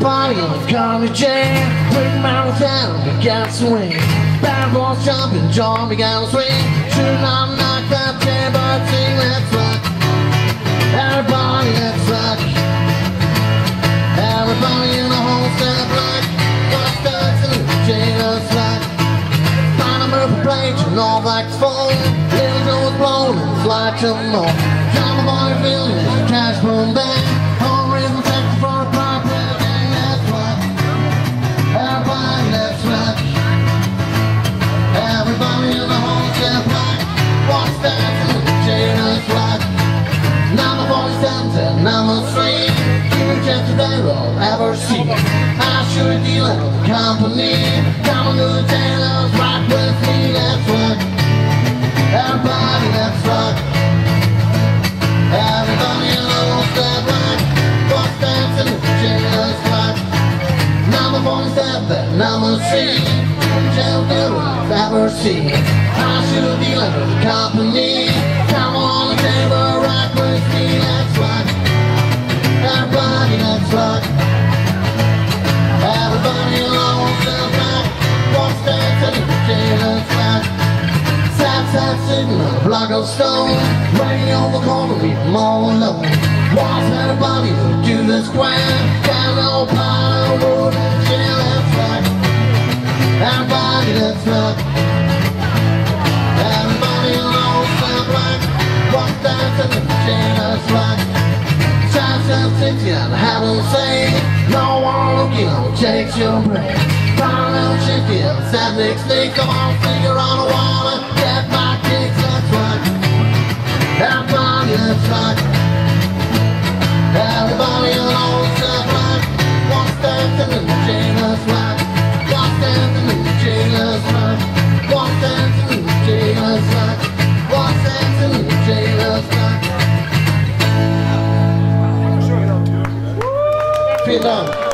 party on Carly Jane. Bring my town, we got swing. Bad join me got swing. Should not knock that table, sing let's rock. Everybody. Everybody in the whole step like. What's that to the jailers? Find a murder plate, you know that's full. Little Joe's blown and fly to the boy will ever see. I sure deal with company Come on the tailors, rock with me, let's rock Everybody, let's rock Everybody in the whole step like What's dancing with the jailers rock Number 47, number 3 Just do it, ever see? I should deal with company Rock Everybody alone, step back What's dancing with the jailers rock Sad, sad sitting on a block of stone. Waiting on the corner, them all alone Tokyo takes your breath Find out she feels that makes me come on Figure on a wall and get my kicks and truck And find your truck Everybody alone One step the jailer's rock One step in the jailer's rock One step in the jailer's rock One step in the jailer's rock Vielen Dank.